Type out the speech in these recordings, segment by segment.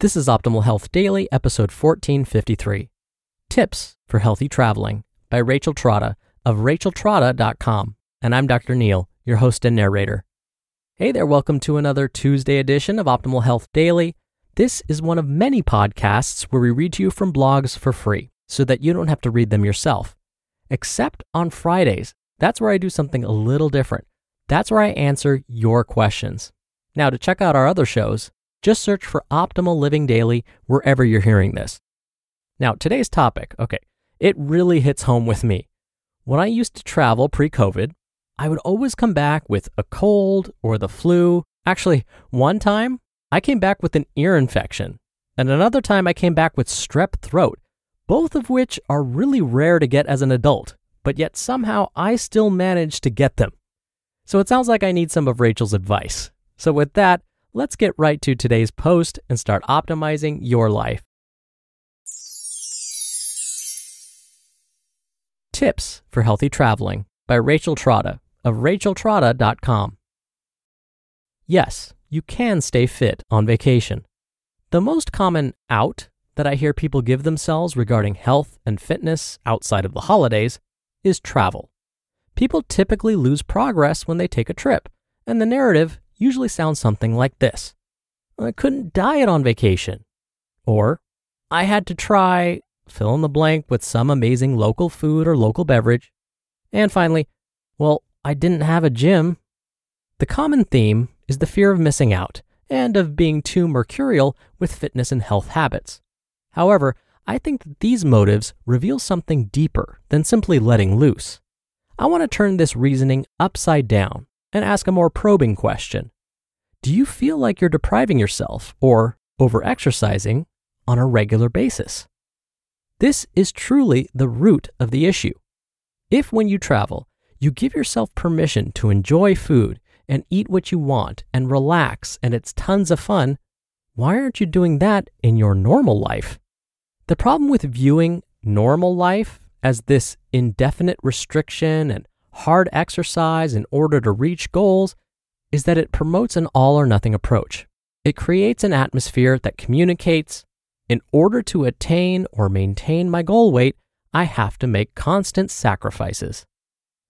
This is Optimal Health Daily, episode 1453 Tips for Healthy Traveling by Rachel Trotta of racheltrotta.com. And I'm Dr. Neal, your host and narrator. Hey there, welcome to another Tuesday edition of Optimal Health Daily. This is one of many podcasts where we read to you from blogs for free so that you don't have to read them yourself. Except on Fridays. That's where I do something a little different. That's where I answer your questions. Now, to check out our other shows, just search for Optimal Living Daily wherever you're hearing this. Now, today's topic, okay, it really hits home with me. When I used to travel pre COVID, I would always come back with a cold or the flu. Actually, one time I came back with an ear infection, and another time I came back with strep throat, both of which are really rare to get as an adult, but yet somehow I still managed to get them. So it sounds like I need some of Rachel's advice. So, with that, let's get right to today's post and start optimizing your life. Tips for Healthy Traveling by Rachel Trotta of racheltrotta.com. Yes, you can stay fit on vacation. The most common out that I hear people give themselves regarding health and fitness outside of the holidays is travel. People typically lose progress when they take a trip, and the narrative usually sounds something like this I couldn't diet on vacation. Or, I had to try fill in the blank with some amazing local food or local beverage. And finally, well, I didn't have a gym. The common theme is the fear of missing out and of being too mercurial with fitness and health habits. However, I think that these motives reveal something deeper than simply letting loose. I want to turn this reasoning upside down and ask a more probing question. Do you feel like you're depriving yourself or overexercising on a regular basis? This is truly the root of the issue. If, when you travel, you give yourself permission to enjoy food and eat what you want and relax and it's tons of fun, why aren't you doing that in your normal life? The problem with viewing normal life as this indefinite restriction and hard exercise in order to reach goals is that it promotes an all or nothing approach. It creates an atmosphere that communicates in order to attain or maintain my goal weight, I have to make constant sacrifices.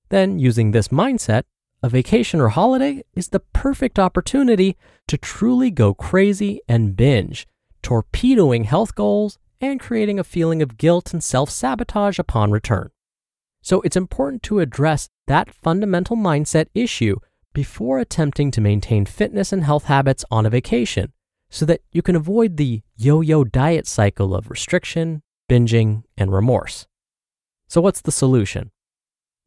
Then, using this mindset, a vacation or holiday is the perfect opportunity to truly go crazy and binge, torpedoing health goals and creating a feeling of guilt and self sabotage upon return. So, it's important to address that fundamental mindset issue before attempting to maintain fitness and health habits on a vacation so that you can avoid the yo yo diet cycle of restriction, binging, and remorse. So, what's the solution?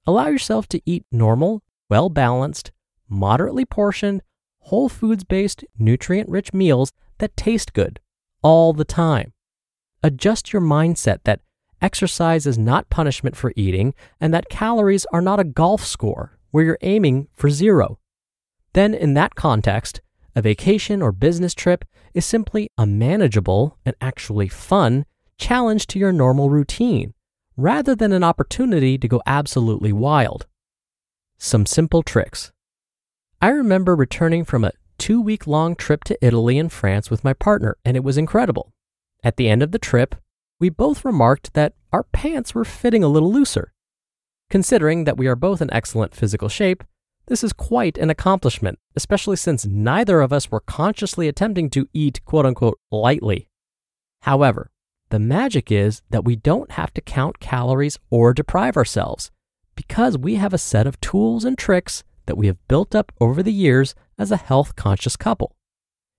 Allow yourself to eat normal, well balanced, moderately portioned, whole foods based, nutrient rich meals that taste good all the time. Adjust your mindset that exercise is not punishment for eating and that calories are not a golf score where you're aiming for zero. Then, in that context, a vacation or business trip is simply a manageable and actually fun challenge to your normal routine, rather than an opportunity to go absolutely wild. Some simple tricks. I remember returning from a two week long trip to Italy and France with my partner, and it was incredible. At the end of the trip, we both remarked that our pants were fitting a little looser. Considering that we are both in excellent physical shape, this is quite an accomplishment, especially since neither of us were consciously attempting to eat quote unquote lightly. However, the magic is that we don't have to count calories or deprive ourselves because we have a set of tools and tricks that we have built up over the years as a health conscious couple.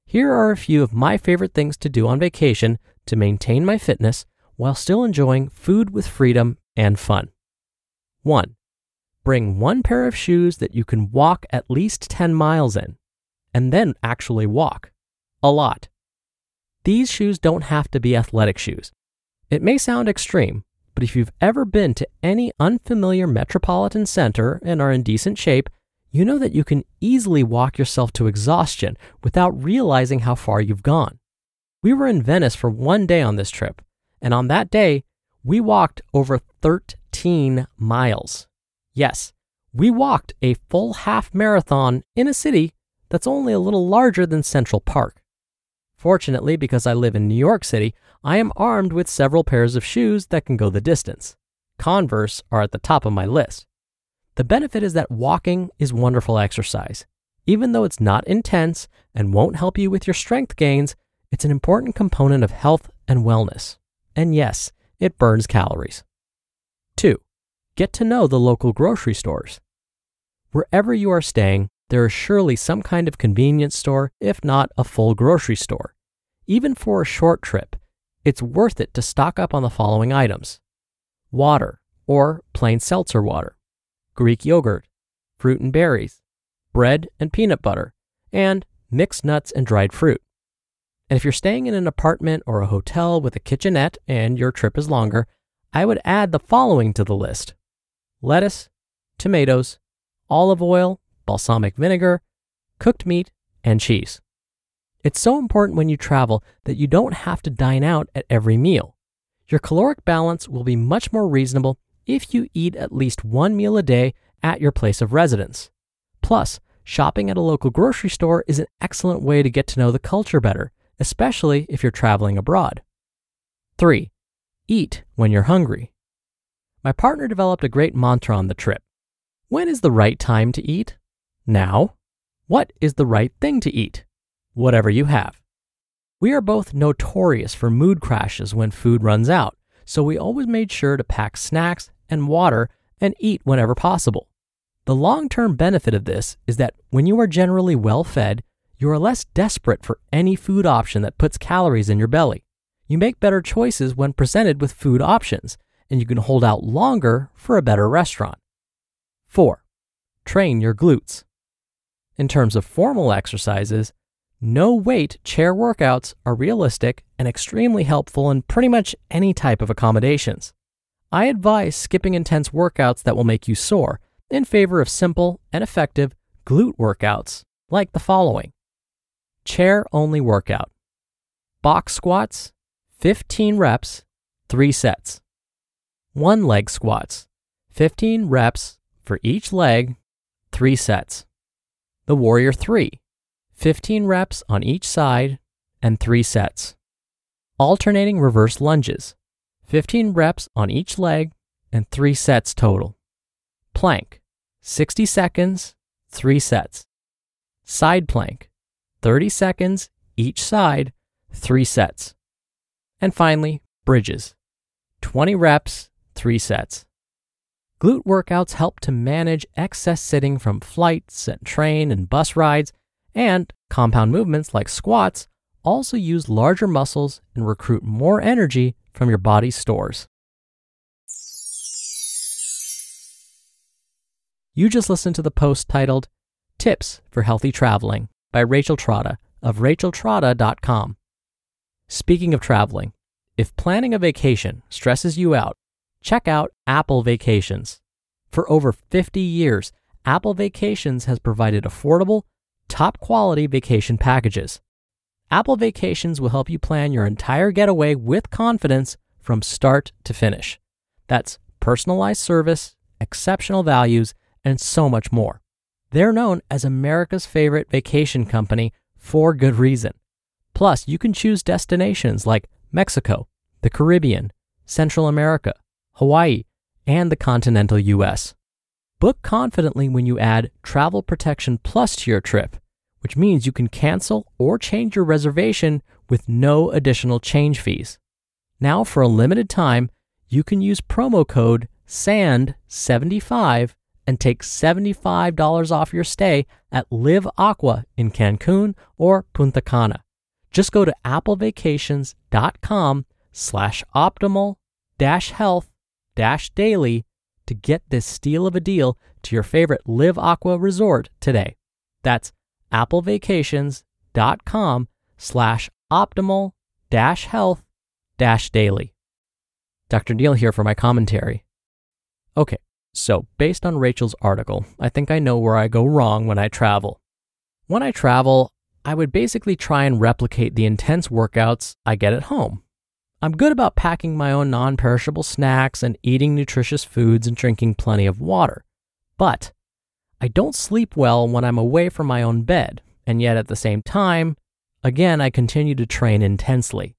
Here are a few of my favorite things to do on vacation to maintain my fitness while still enjoying food with freedom and fun. 1. Bring one pair of shoes that you can walk at least 10 miles in, and then actually walk. A lot. These shoes don't have to be athletic shoes. It may sound extreme, but if you've ever been to any unfamiliar metropolitan center and are in decent shape, you know that you can easily walk yourself to exhaustion without realizing how far you've gone. We were in Venice for one day on this trip, and on that day, we walked over 13 miles. Yes, we walked a full half marathon in a city that's only a little larger than Central Park. Fortunately, because I live in New York City, I am armed with several pairs of shoes that can go the distance. Converse are at the top of my list. The benefit is that walking is wonderful exercise. Even though it's not intense and won't help you with your strength gains, it's an important component of health and wellness. And yes, it burns calories. 2. Get to know the local grocery stores. Wherever you are staying, there is surely some kind of convenience store, if not a full grocery store. Even for a short trip, it's worth it to stock up on the following items water or plain seltzer water, Greek yogurt, fruit and berries, bread and peanut butter, and mixed nuts and dried fruit. And if you're staying in an apartment or a hotel with a kitchenette and your trip is longer, I would add the following to the list lettuce, tomatoes, olive oil, balsamic vinegar, cooked meat, and cheese. It's so important when you travel that you don't have to dine out at every meal. Your caloric balance will be much more reasonable if you eat at least one meal a day at your place of residence. Plus, shopping at a local grocery store is an excellent way to get to know the culture better, especially if you're traveling abroad. 3. Eat when you're hungry. My partner developed a great mantra on the trip. When is the right time to eat? Now. What is the right thing to eat? Whatever you have. We are both notorious for mood crashes when food runs out, so we always made sure to pack snacks and water and eat whenever possible. The long term benefit of this is that when you are generally well fed, you are less desperate for any food option that puts calories in your belly. You make better choices when presented with food options, and you can hold out longer for a better restaurant. 4. Train your glutes. In terms of formal exercises, no weight chair workouts are realistic and extremely helpful in pretty much any type of accommodations. I advise skipping intense workouts that will make you sore in favor of simple and effective glute workouts like the following Chair only workout, box squats, 15 reps, 3 sets, one leg squats, 15 reps for each leg, 3 sets. The Warrior 3, 15 reps on each side and 3 sets. Alternating reverse lunges, 15 reps on each leg and 3 sets total. Plank, 60 seconds, 3 sets. Side plank, 30 seconds each side, 3 sets. And finally, bridges, 20 reps, 3 sets. Glute workouts help to manage excess sitting from flights and train and bus rides, and compound movements like squats also use larger muscles and recruit more energy from your body's stores. You just listened to the post titled Tips for Healthy Traveling by Rachel Trotta of racheltrotta.com. Speaking of traveling, if planning a vacation stresses you out, check out Apple Vacations. For over 50 years, Apple Vacations has provided affordable, top quality vacation packages. Apple Vacations will help you plan your entire getaway with confidence from start to finish. That's personalized service, exceptional values, and so much more. They're known as America's favorite vacation company for good reason. Plus, you can choose destinations like Mexico, the Caribbean, Central America, Hawaii, and the continental US. Book confidently when you add Travel Protection Plus to your trip, which means you can cancel or change your reservation with no additional change fees. Now, for a limited time, you can use promo code SAND75 and take $75 off your stay at Live Aqua in Cancun or Punta Cana. Just go to applevacations.com slash optimal dash health dash daily to get this steal of a deal to your favorite Live Aqua resort today. That's applevacations.com slash optimal dash health dash daily. Dr. Neal here for my commentary. Okay, so, based on Rachel's article, I think I know where I go wrong when I travel. When I travel, I would basically try and replicate the intense workouts I get at home. I'm good about packing my own non perishable snacks and eating nutritious foods and drinking plenty of water. But I don't sleep well when I'm away from my own bed, and yet at the same time, again, I continue to train intensely.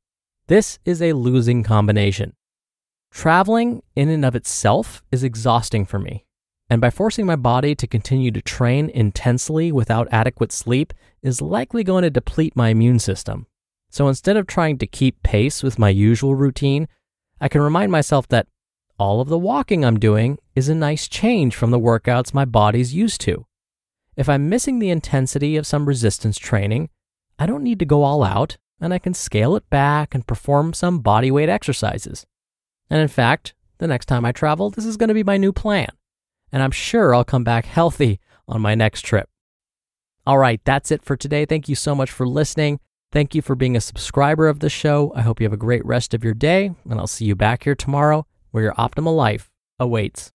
This is a losing combination. Traveling in and of itself is exhausting for me. And by forcing my body to continue to train intensely without adequate sleep is likely going to deplete my immune system. So instead of trying to keep pace with my usual routine, I can remind myself that all of the walking I'm doing is a nice change from the workouts my body's used to. If I'm missing the intensity of some resistance training, I don't need to go all out and I can scale it back and perform some bodyweight exercises. And in fact, the next time I travel, this is going to be my new plan. And I'm sure I'll come back healthy on my next trip. All right, that's it for today. Thank you so much for listening. Thank you for being a subscriber of the show. I hope you have a great rest of your day, and I'll see you back here tomorrow where your optimal life awaits.